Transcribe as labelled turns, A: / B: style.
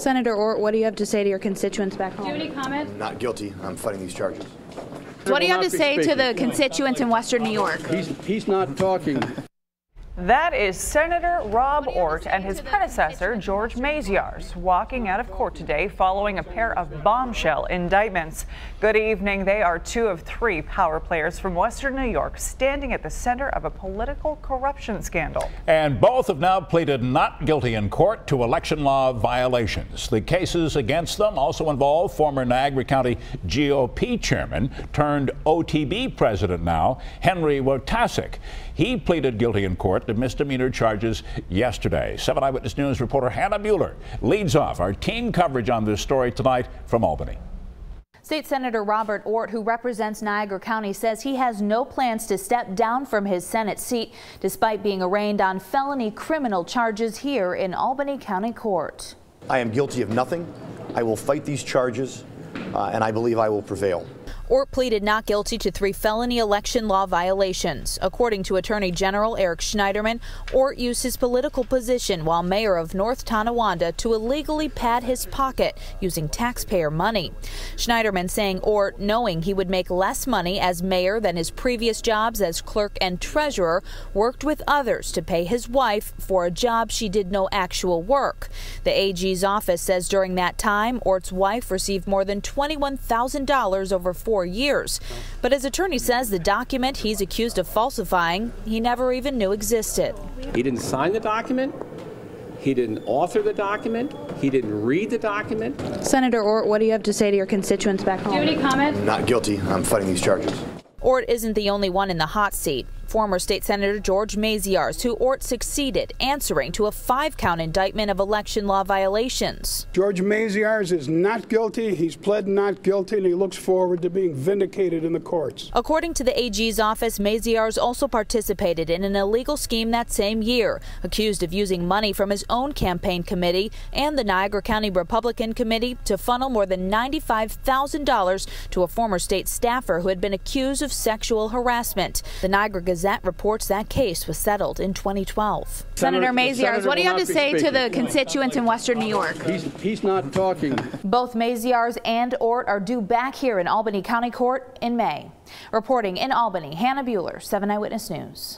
A: Senator Ortt, what do you have to say to your constituents back home?
B: Do you have any comment?
C: Not guilty. I'm fighting these charges.
A: What do you have to say
D: be
A: to the constituents in Western New York?
D: He's, he's not talking.
E: That is Senator Rob Ortt and his predecessor, George Maziarz, walking out of court today following a pair of bombshell indictments. Good evening. They are two of three power players from Western New York standing at the center of a political corruption scandal.
F: And both have now pleaded not guilty in court to election law violations. The cases against them also involve former Niagara County GOP chairman turned OTB president now, Henry Wojtaszek. He pleaded guilty in court to misdemeanor charges yesterday. 7 Eyewitness News reporter Hannah Buehler leads off our team coverage on this story tonight from Albany.
A: State Senator Robert Ortt, who represents Niagara County, says he has no plans to step down from his Senate seat despite being arraigned on felony criminal charges here in Albany County Court.
C: I am guilty of nothing. I will fight these charges, uh, and I believe I will prevail.
A: Ortt pleaded not guilty to three felony election law violations. According to Attorney General Eric Schneiderman, Ortt used his political position while mayor of North Tonawanda to illegally pad his pocket using taxpayer money. Schneiderman saying Ortt, knowing he would make less money as mayor than his previous jobs as clerk and treasurer, worked with others to pay his wife for a job she did no actual work. The AG's office says during that time, Ortt's wife received more than $21,000 over four years. But his attorney says the document he's accused of falsifying, he never even knew existed.
G: He didn't sign the document. He didn't author the document. He didn't read the document.
A: Senator Ortt, what do you have to say to your constituents back
B: Do you have any comment?
C: Not guilty. I'm fighting these charges.
A: Ortt isn't the only one in the hot seat. Former State Senator George Maziarz, who Ortt succeeded, answering to a five count indictment of election law violations.
H: George Maziarz is not guilty. He's pled not guilty, and he looks forward to being vindicated in the courts.
A: According to the AG's office, Maziarz also participated in an illegal scheme that same year, accused of using money from his own campaign committee and the Niagara County Republican Committee to funnel more than $95,000 to a former state staffer who had been accused of sexual harassment. The Niagara Gazette reports that case was settled in 2012. Senator,
D: Senator-
A: Maziarz,
D: senator
A: what do you have to
D: not be
A: say to the constituents in Western New York?
D: He's, he's not talking.
A: Both Maziarz and Ortt are due back here in Albany County Court in May. Reporting in Albany, Hannah Buehler, 7 Eyewitness News.